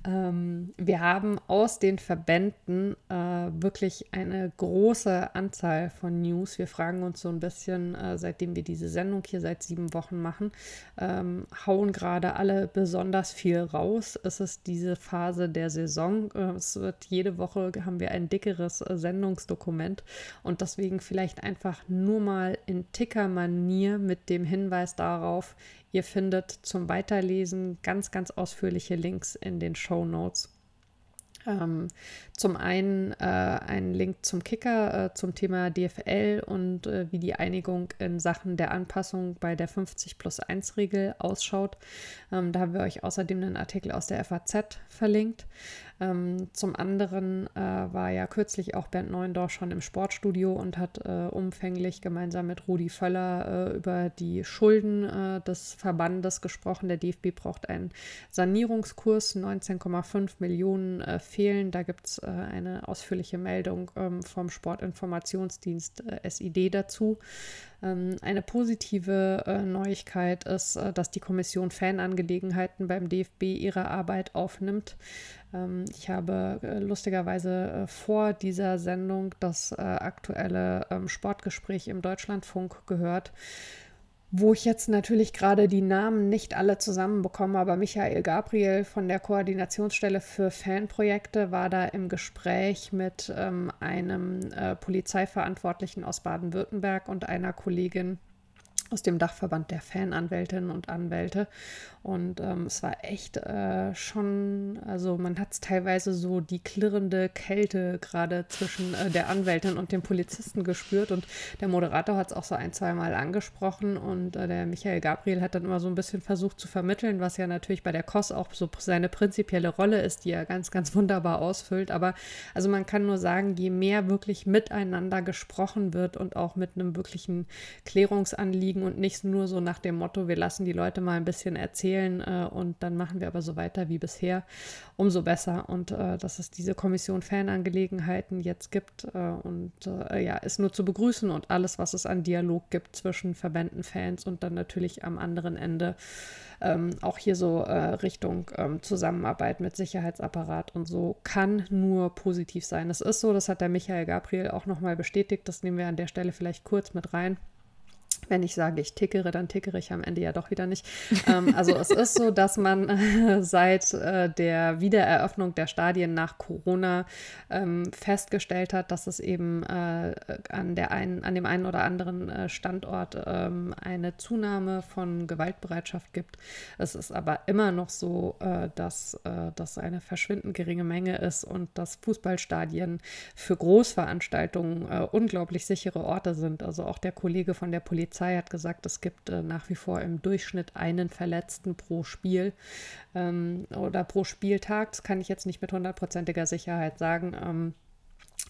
ähm, wir haben aus den Verbänden wirklich eine große Anzahl von News. Wir fragen uns so ein bisschen, äh, seitdem wir diese Sendung hier seit sieben Wochen machen, ähm, hauen gerade alle besonders viel raus. Es ist diese Phase der Saison. Äh, es wird jede Woche haben wir ein dickeres äh, Sendungsdokument und deswegen vielleicht einfach nur mal in Ticker-Manier mit dem Hinweis darauf, ihr findet zum Weiterlesen ganz, ganz ausführliche Links in den Show Notes. Ähm, zum einen äh, einen Link zum Kicker äh, zum Thema DFL und äh, wie die Einigung in Sachen der Anpassung bei der 50 plus 1 Regel ausschaut. Ähm, da haben wir euch außerdem einen Artikel aus der FAZ verlinkt. Ähm, zum anderen äh, war ja kürzlich auch Bernd Neuendorf schon im Sportstudio und hat äh, umfänglich gemeinsam mit Rudi Völler äh, über die Schulden äh, des Verbandes gesprochen. Der DFB braucht einen Sanierungskurs, 19,5 Millionen äh, fehlen. Da gibt es äh, eine ausführliche Meldung ähm, vom Sportinformationsdienst SID dazu. Ähm, eine positive äh, Neuigkeit ist, äh, dass die Kommission Fanangelegenheiten beim DFB ihre Arbeit aufnimmt. Ähm, ich habe äh, lustigerweise vor dieser Sendung das aktuelle ähm, Sportgespräch im Deutschlandfunk gehört wo ich jetzt natürlich gerade die Namen nicht alle zusammenbekomme, aber Michael Gabriel von der Koordinationsstelle für Fanprojekte war da im Gespräch mit ähm, einem äh, Polizeiverantwortlichen aus Baden-Württemberg und einer Kollegin aus dem Dachverband der Fananwältinnen und Anwälte. Und ähm, es war echt äh, schon, also man hat es teilweise so die klirrende Kälte gerade zwischen äh, der Anwältin und dem Polizisten gespürt. Und der Moderator hat es auch so ein, zwei Mal angesprochen. Und äh, der Michael Gabriel hat dann immer so ein bisschen versucht zu vermitteln, was ja natürlich bei der KOS auch so seine prinzipielle Rolle ist, die er ganz, ganz wunderbar ausfüllt. Aber also man kann nur sagen, je mehr wirklich miteinander gesprochen wird und auch mit einem wirklichen Klärungsanliegen und nicht nur so nach dem Motto, wir lassen die Leute mal ein bisschen erzählen, erzählen äh, und dann machen wir aber so weiter wie bisher, umso besser. Und äh, dass es diese Kommission Fanangelegenheiten jetzt gibt äh, und äh, ja, ist nur zu begrüßen und alles, was es an Dialog gibt zwischen Verbänden, Fans und dann natürlich am anderen Ende ähm, auch hier so äh, Richtung ähm, Zusammenarbeit mit Sicherheitsapparat und so kann nur positiv sein. Es ist so, das hat der Michael Gabriel auch nochmal bestätigt, das nehmen wir an der Stelle vielleicht kurz mit rein. Wenn ich sage, ich tickere, dann tickere ich am Ende ja doch wieder nicht. ähm, also es ist so, dass man äh, seit äh, der Wiedereröffnung der Stadien nach Corona ähm, festgestellt hat, dass es eben äh, an, der einen, an dem einen oder anderen äh, Standort ähm, eine Zunahme von Gewaltbereitschaft gibt. Es ist aber immer noch so, äh, dass das eine verschwindend geringe Menge ist und dass Fußballstadien für Großveranstaltungen unglaublich sichere Orte sind. Also auch der Kollege von der Polizei Polizei hat gesagt, es gibt äh, nach wie vor im Durchschnitt einen Verletzten pro Spiel ähm, oder pro Spieltag. Das kann ich jetzt nicht mit hundertprozentiger Sicherheit sagen. Ähm,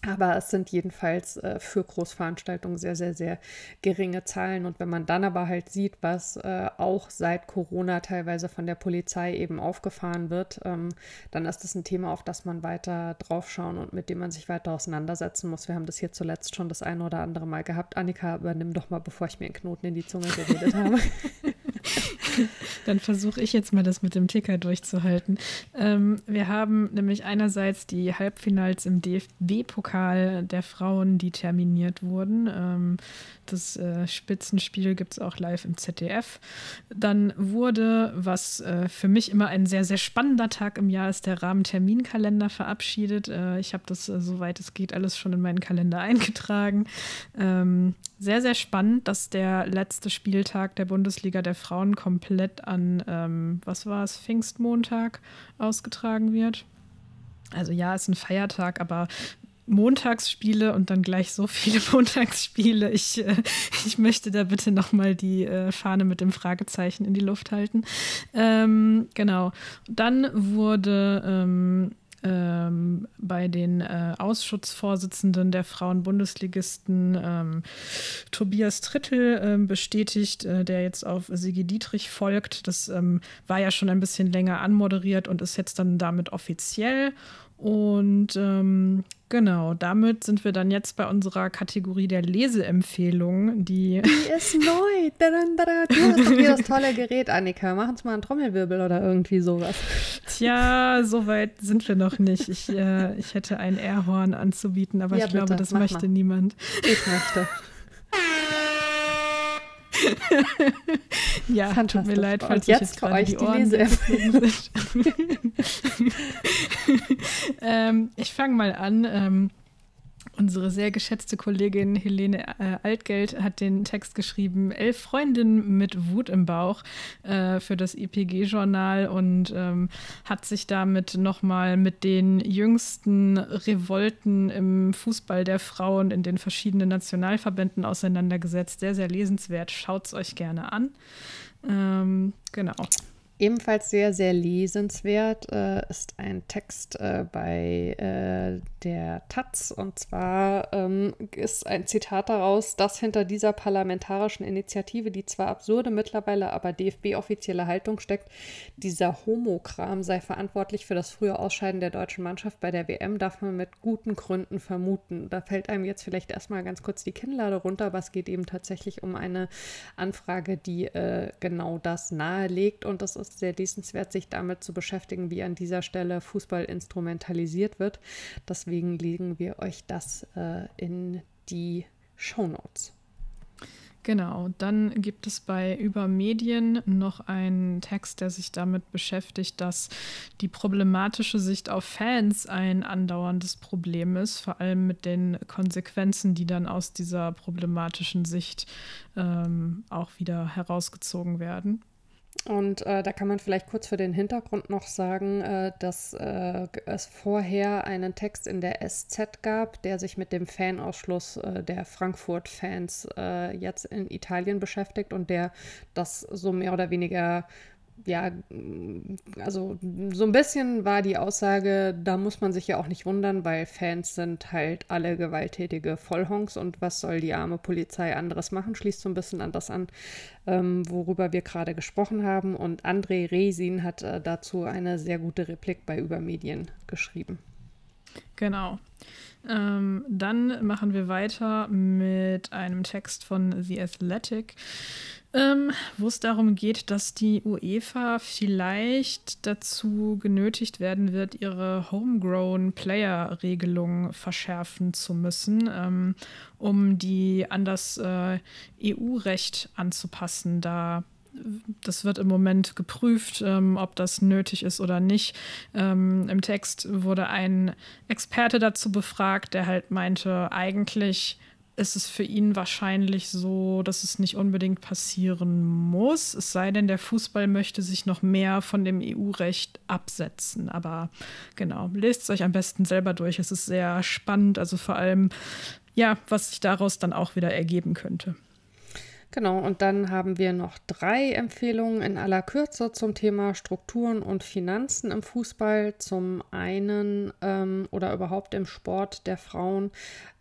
aber es sind jedenfalls äh, für Großveranstaltungen sehr, sehr, sehr geringe Zahlen. Und wenn man dann aber halt sieht, was äh, auch seit Corona teilweise von der Polizei eben aufgefahren wird, ähm, dann ist das ein Thema, auf das man weiter draufschauen und mit dem man sich weiter auseinandersetzen muss. Wir haben das hier zuletzt schon das eine oder andere Mal gehabt. Annika, übernimm doch mal, bevor ich mir einen Knoten in die Zunge geredet habe. Dann versuche ich jetzt mal das mit dem Ticker durchzuhalten. Ähm, wir haben nämlich einerseits die Halbfinals im DFB-Pokal der Frauen, die terminiert wurden. Ähm, das äh, Spitzenspiel gibt es auch live im ZDF. Dann wurde, was äh, für mich immer ein sehr, sehr spannender Tag im Jahr ist, der Rahmenterminkalender verabschiedet. Äh, ich habe das, äh, soweit es geht, alles schon in meinen Kalender eingetragen. Ähm, sehr, sehr spannend, dass der letzte Spieltag der Bundesliga der Frauen komplett an, ähm, was war es, Pfingstmontag ausgetragen wird. Also ja, ist ein Feiertag, aber Montagsspiele und dann gleich so viele Montagsspiele. Ich, äh, ich möchte da bitte nochmal die äh, Fahne mit dem Fragezeichen in die Luft halten. Ähm, genau. Dann wurde ähm, ähm, bei den äh, Ausschussvorsitzenden der Frauenbundesligisten ähm, Tobias Trittel ähm, bestätigt, äh, der jetzt auf Sigi Dietrich folgt. Das ähm, war ja schon ein bisschen länger anmoderiert und ist jetzt dann damit offiziell. Und ähm, genau, damit sind wir dann jetzt bei unserer Kategorie der Leseempfehlungen, die. Die ist neu. Du hast doch hier das tolle Gerät, Annika. Mach uns mal einen Trommelwirbel oder irgendwie sowas. Tja, so weit sind wir noch nicht. Ich, äh, ich hätte ein Airhorn anzubieten, aber ja, ich bitte, glaube, das möchte mal. niemand. Ich möchte. ja, tut mir leid, falls Und jetzt, euch die, die Ohren ähm, Ich fange mal an. Ähm, Unsere sehr geschätzte Kollegin Helene äh, Altgeld hat den Text geschrieben, Elf Freundinnen mit Wut im Bauch äh, für das IPG-Journal und ähm, hat sich damit nochmal mit den jüngsten Revolten im Fußball der Frauen in den verschiedenen Nationalverbänden auseinandergesetzt. Sehr, sehr lesenswert. Schaut es euch gerne an. Ähm, genau. Ebenfalls sehr, sehr lesenswert äh, ist ein Text äh, bei äh, der Taz. Und zwar ähm, ist ein Zitat daraus, dass hinter dieser parlamentarischen Initiative, die zwar absurde mittlerweile, aber DFB-offizielle Haltung steckt, dieser Homokram sei verantwortlich für das frühe Ausscheiden der deutschen Mannschaft bei der WM, darf man mit guten Gründen vermuten. Da fällt einem jetzt vielleicht erstmal ganz kurz die Kinnlade runter, aber es geht eben tatsächlich um eine Anfrage, die äh, genau das nahelegt. Und das ist sehr lesenswert, sich damit zu beschäftigen, wie an dieser Stelle Fußball instrumentalisiert wird. Deswegen legen wir euch das äh, in die Show Notes. Genau, dann gibt es bei Übermedien noch einen Text, der sich damit beschäftigt, dass die problematische Sicht auf Fans ein andauerndes Problem ist, vor allem mit den Konsequenzen, die dann aus dieser problematischen Sicht ähm, auch wieder herausgezogen werden. Und äh, da kann man vielleicht kurz für den Hintergrund noch sagen, äh, dass äh, es vorher einen Text in der SZ gab, der sich mit dem Fanausschluss äh, der Frankfurt-Fans äh, jetzt in Italien beschäftigt und der das so mehr oder weniger ja, also so ein bisschen war die Aussage, da muss man sich ja auch nicht wundern, weil Fans sind halt alle gewalttätige Vollhonks und was soll die arme Polizei anderes machen, schließt so ein bisschen an das an, ähm, worüber wir gerade gesprochen haben. Und André Resin hat äh, dazu eine sehr gute Replik bei Übermedien geschrieben. Genau. Ähm, dann machen wir weiter mit einem Text von The Athletic ähm, wo es darum geht, dass die UEFA vielleicht dazu genötigt werden wird, ihre Homegrown-Player-Regelung verschärfen zu müssen, ähm, um die an das äh, EU-Recht anzupassen. Da das wird im Moment geprüft, ähm, ob das nötig ist oder nicht. Ähm, Im Text wurde ein Experte dazu befragt, der halt meinte, eigentlich ist es für ihn wahrscheinlich so, dass es nicht unbedingt passieren muss. Es sei denn, der Fußball möchte sich noch mehr von dem EU-Recht absetzen. Aber genau, lest es euch am besten selber durch. Es ist sehr spannend, also vor allem, ja, was sich daraus dann auch wieder ergeben könnte. Genau, und dann haben wir noch drei Empfehlungen in aller Kürze zum Thema Strukturen und Finanzen im Fußball. Zum einen ähm, oder überhaupt im Sport der Frauen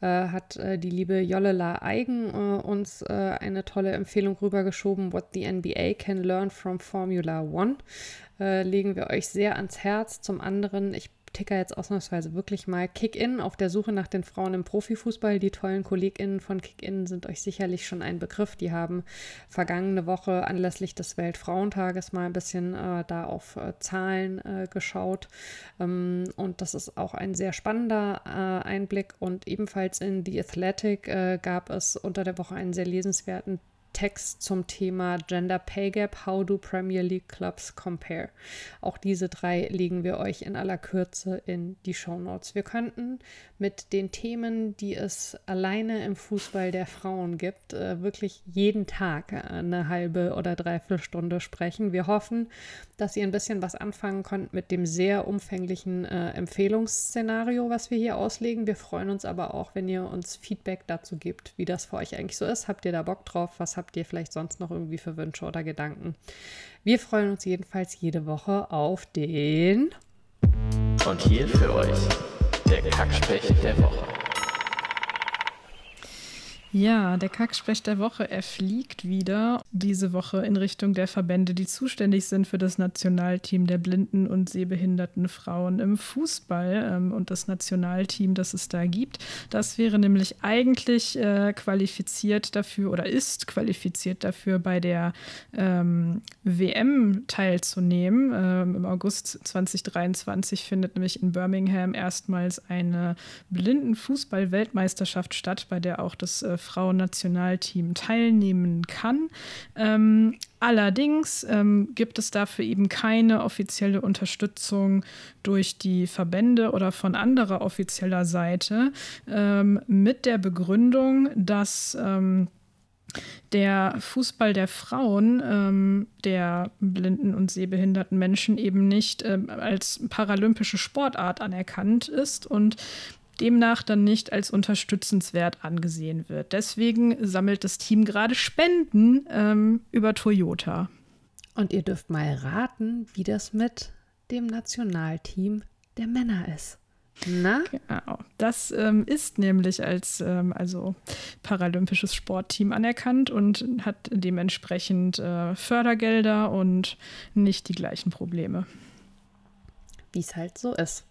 äh, hat äh, die liebe Jolla Eigen äh, uns äh, eine tolle Empfehlung rübergeschoben, What the NBA Can Learn from Formula One. Äh, legen wir euch sehr ans Herz. Zum anderen, ich ticker jetzt ausnahmsweise wirklich mal Kick-In auf der Suche nach den Frauen im Profifußball. Die tollen KollegInnen von Kick-In sind euch sicherlich schon ein Begriff. Die haben vergangene Woche anlässlich des Weltfrauentages mal ein bisschen äh, da auf äh, Zahlen äh, geschaut. Ähm, und das ist auch ein sehr spannender äh, Einblick. Und ebenfalls in The Athletic äh, gab es unter der Woche einen sehr lesenswerten Text zum Thema Gender Pay Gap, How do Premier League Clubs compare? Auch diese drei legen wir euch in aller Kürze in die Show Notes. Wir könnten mit den Themen, die es alleine im Fußball der Frauen gibt, äh, wirklich jeden Tag eine halbe oder dreiviertel Stunde sprechen. Wir hoffen, dass ihr ein bisschen was anfangen könnt mit dem sehr umfänglichen äh, Empfehlungsszenario, was wir hier auslegen. Wir freuen uns aber auch, wenn ihr uns Feedback dazu gebt, wie das für euch eigentlich so ist. Habt ihr da Bock drauf? Was habt ihr vielleicht sonst noch irgendwie für Wünsche oder Gedanken? Wir freuen uns jedenfalls jede Woche auf den. Und hier für euch der Kackspecht der Woche. Ja, der Kacksprech der Woche, er fliegt wieder diese Woche in Richtung der Verbände, die zuständig sind für das Nationalteam der blinden und sehbehinderten Frauen im Fußball ähm, und das Nationalteam, das es da gibt. Das wäre nämlich eigentlich äh, qualifiziert dafür oder ist qualifiziert dafür, bei der ähm, WM teilzunehmen. Ähm, Im August 2023 findet nämlich in Birmingham erstmals eine Blindenfußball-Weltmeisterschaft statt, bei der auch das äh, Frauennationalteam teilnehmen kann. Ähm, allerdings ähm, gibt es dafür eben keine offizielle Unterstützung durch die Verbände oder von anderer offizieller Seite ähm, mit der Begründung, dass ähm, der Fußball der Frauen, ähm, der blinden und sehbehinderten Menschen eben nicht ähm, als paralympische Sportart anerkannt ist und demnach dann nicht als unterstützenswert angesehen wird. Deswegen sammelt das Team gerade Spenden ähm, über Toyota. Und ihr dürft mal raten, wie das mit dem Nationalteam der Männer ist. Na? Genau. Das ähm, ist nämlich als ähm, also paralympisches Sportteam anerkannt und hat dementsprechend äh, Fördergelder und nicht die gleichen Probleme. Wie es halt so ist.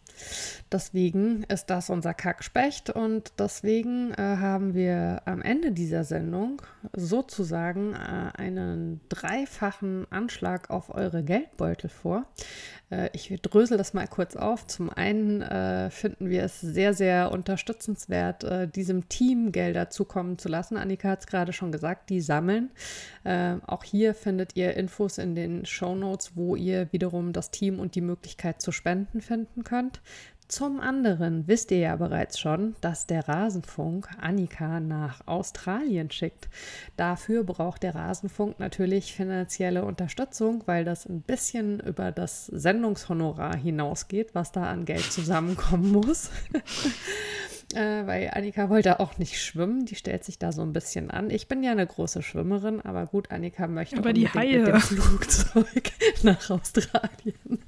Deswegen ist das unser Kackspecht und deswegen äh, haben wir am Ende dieser Sendung sozusagen äh, einen dreifachen Anschlag auf eure Geldbeutel vor. Äh, ich drösel das mal kurz auf. Zum einen äh, finden wir es sehr, sehr unterstützenswert, äh, diesem Team Gelder zukommen zu lassen. Annika hat es gerade schon gesagt, die sammeln. Auch hier findet ihr Infos in den Show Notes, wo ihr wiederum das Team und die Möglichkeit zu spenden finden könnt. Zum anderen wisst ihr ja bereits schon, dass der Rasenfunk Annika nach Australien schickt. Dafür braucht der Rasenfunk natürlich finanzielle Unterstützung, weil das ein bisschen über das Sendungshonorar hinausgeht, was da an Geld zusammenkommen muss. Äh, weil Annika wollte auch nicht schwimmen. Die stellt sich da so ein bisschen an. Ich bin ja eine große Schwimmerin, aber gut, Annika möchte aber die Haie. mit dem Flugzeug nach Australien.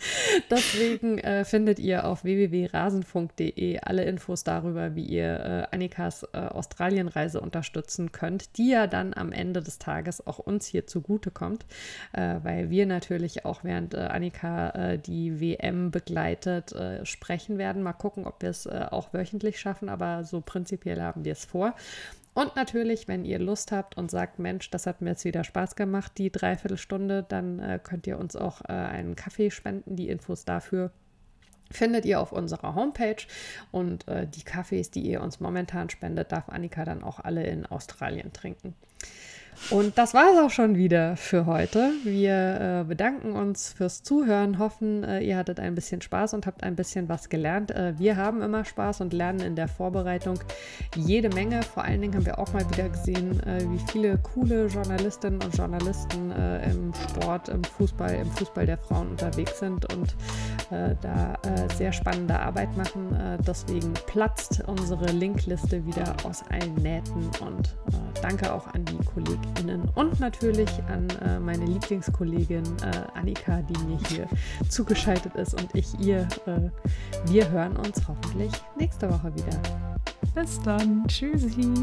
Deswegen äh, findet ihr auf www.rasenfunk.de alle Infos darüber, wie ihr äh, Annikas äh, Australienreise unterstützen könnt, die ja dann am Ende des Tages auch uns hier zugutekommt, äh, weil wir natürlich auch während äh, Annika die WM begleitet sprechen werden. Mal gucken, ob wir es auch wöchentlich schaffen aber so prinzipiell haben wir es vor. Und natürlich, wenn ihr Lust habt und sagt, Mensch, das hat mir jetzt wieder Spaß gemacht, die Dreiviertelstunde, dann äh, könnt ihr uns auch äh, einen Kaffee spenden. Die Infos dafür findet ihr auf unserer Homepage. Und äh, die Kaffees, die ihr uns momentan spendet, darf Annika dann auch alle in Australien trinken. Und das war es auch schon wieder für heute. Wir äh, bedanken uns fürs Zuhören, hoffen, äh, ihr hattet ein bisschen Spaß und habt ein bisschen was gelernt. Äh, wir haben immer Spaß und lernen in der Vorbereitung jede Menge. Vor allen Dingen haben wir auch mal wieder gesehen, äh, wie viele coole Journalistinnen und Journalisten äh, im Sport, im Fußball, im Fußball der Frauen unterwegs sind und äh, da sehr spannende Arbeit machen. deswegen platzt unsere Linkliste wieder aus allen Nähten und danke auch an die Kollegen HörerInnen und natürlich an äh, meine Lieblingskollegin äh, Annika, die mir hier zugeschaltet ist und ich ihr. Äh, wir hören uns hoffentlich nächste Woche wieder. Bis dann. Tschüssi.